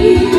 you.